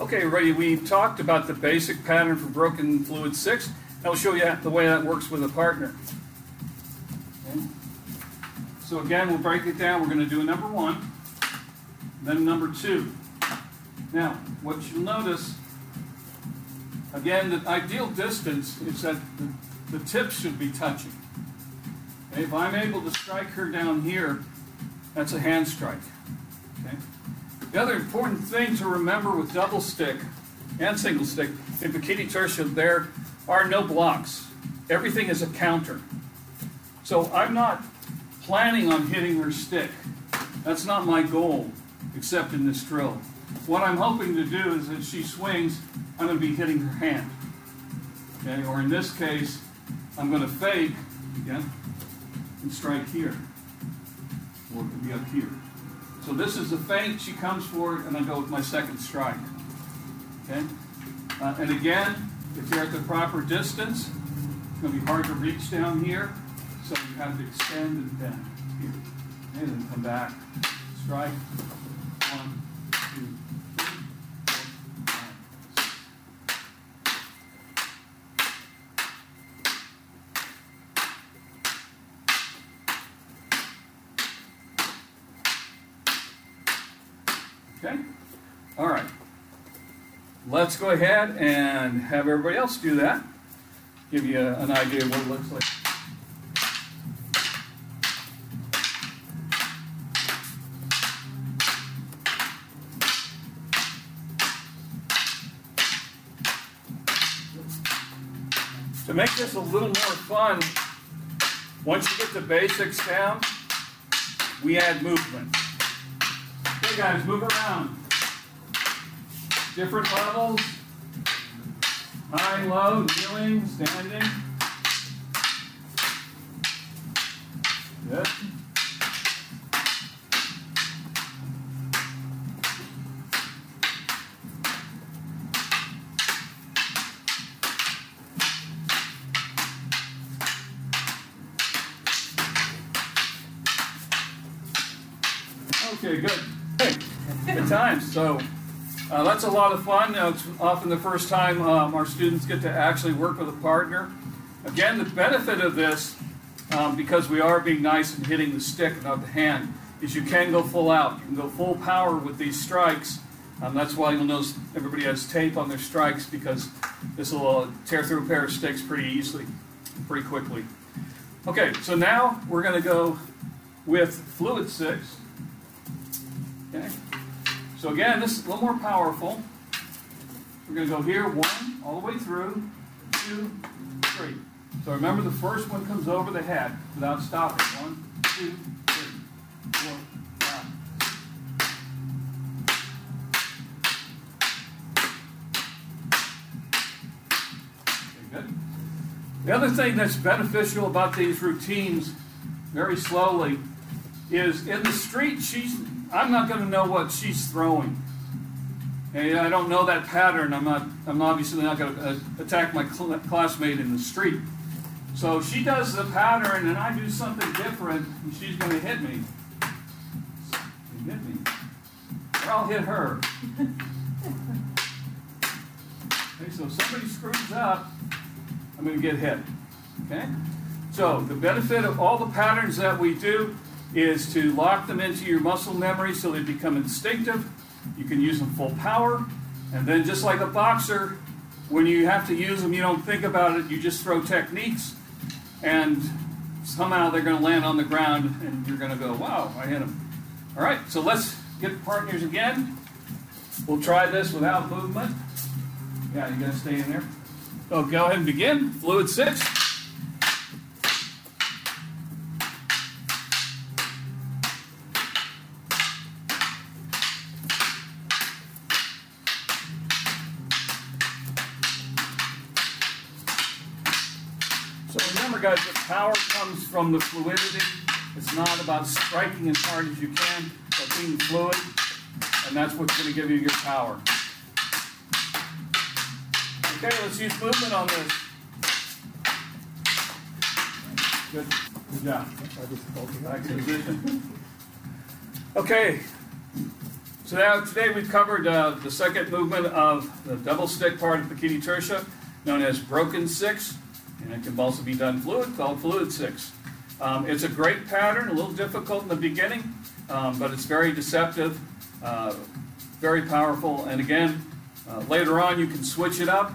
Okay, everybody, we've talked about the basic pattern for broken fluid six. I'll show you the way that works with a partner. Okay. So again, we'll break it down. We're going to do a number one, then number two. Now, what you'll notice, again, the ideal distance is that the, the tips should be touching. Okay, if I'm able to strike her down here, that's a hand strike. Okay? The other important thing to remember with double stick and single stick, in Pekiti-Tirsia, there are no blocks. Everything is a counter. So I'm not planning on hitting her stick. That's not my goal, except in this drill. What I'm hoping to do is as she swings, I'm going to be hitting her hand. Okay, or in this case, I'm going to fake, again, and strike here. Or it could be up here. So this is the feint, she comes forward, and I go with my second strike. Okay? Uh, and again, if you're at the proper distance, it's going to be hard to reach down here, so you have to extend and bend here. And then come back, strike, one, two, Okay? All right. Let's go ahead and have everybody else do that. Give you a, an idea of what it looks like. To make this a little more fun, once you get the basics down, we add movement. Guys, move around. Different levels. High, low, kneeling, standing. Good. Okay, good. Good times. So uh, that's a lot of fun. Know, it's often the first time um, our students get to actually work with a partner. Again, the benefit of this, um, because we are being nice and hitting the stick and not the hand, is you can go full out. You can go full power with these strikes. Um, that's why you'll notice everybody has tape on their strikes because this will uh, tear through a pair of sticks pretty easily, pretty quickly. Okay, so now we're going to go with fluid six. Okay. So again, this is a little more powerful. We're going to go here, one, all the way through, two, three. So remember the first one comes over the head without stopping. One, two, three, four, five. Okay, good. The other thing that's beneficial about these routines, very slowly, is in the street, she's I'm not going to know what she's throwing. And I don't know that pattern. I'm not. I'm obviously not going to uh, attack my cl classmate in the street. So she does the pattern, and I do something different, and she's going to hit me. She hit me, or I'll hit her. Okay, so if somebody screws up, I'm going to get hit. Okay. So the benefit of all the patterns that we do is to lock them into your muscle memory so they become instinctive. You can use them full power. And then just like a boxer, when you have to use them, you don't think about it. You just throw techniques. And somehow they're going to land on the ground and you're going to go, wow, I hit them. All right, so let's get partners again. We'll try this without movement. Yeah, you got to stay in there. So go ahead and begin. Fluid six. Remember, guys, the power comes from the fluidity. It's not about striking as hard as you can, but being fluid, and that's what's going to give you your power. Okay, let's use movement on this. Good, good job. Back position. Okay, So now today we've covered uh, the second movement of the double stick part of Pekiti-Tirsia, known as broken six, and it can also be done fluid, called fluid six. Um, it's a great pattern, a little difficult in the beginning, um, but it's very deceptive, uh, very powerful, and again, uh, later on you can switch it up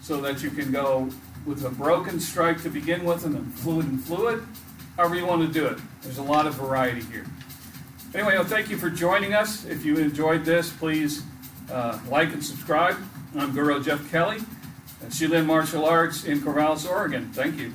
so that you can go with a broken strike to begin with and then fluid and fluid, however you want to do it. There's a lot of variety here. Anyway, well, thank you for joining us. If you enjoyed this, please uh, like and subscribe. I'm Guro Jeff Kelly at Xilin Martial Arts in Corvallis, Oregon. Thank you.